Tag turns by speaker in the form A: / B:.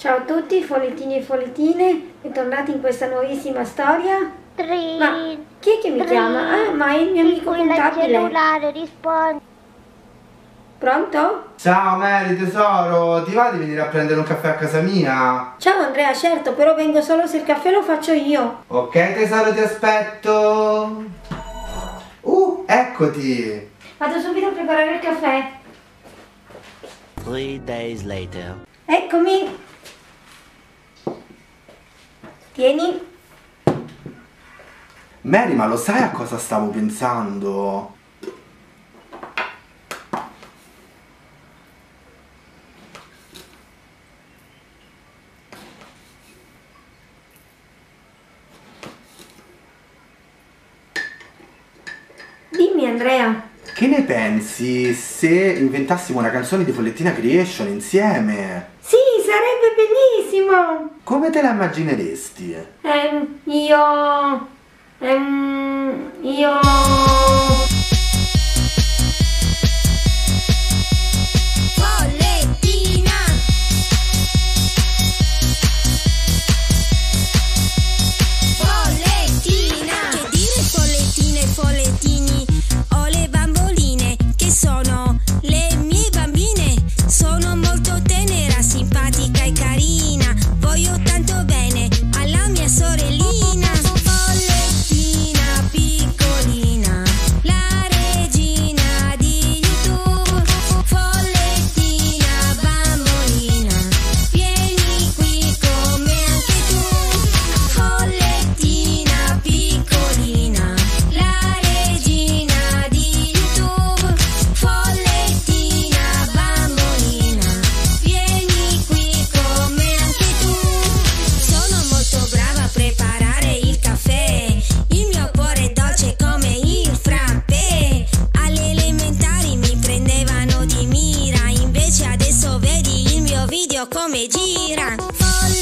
A: Ciao a tutti, follettini e follettine, bentornati in questa nuovissima storia.
B: Tri,
A: Ma chi è che mi
B: tri,
A: chiama? Ah, ma è il mio amico
B: cui il
A: contabile.
B: cellulare risponde.
A: Pronto?
C: Ciao Mary tesoro, ti va di venire a prendere un caffè a casa mia?
A: Ciao Andrea, certo, però vengo solo se il caffè lo faccio io.
C: Ok tesoro, ti aspetto. Uh, eccoti.
A: Vado subito a preparare il caffè.
D: Three days later.
A: Eccomi. Tieni.
C: Mary, ma lo sai a cosa stavo pensando?
A: Dimmi Andrea.
C: Che ne pensi se inventassimo una canzone di Follettina Creation insieme?
A: Sì, bellissimo.
C: Come te la immagineresti?
A: Ehm, io...
B: gira. Follettina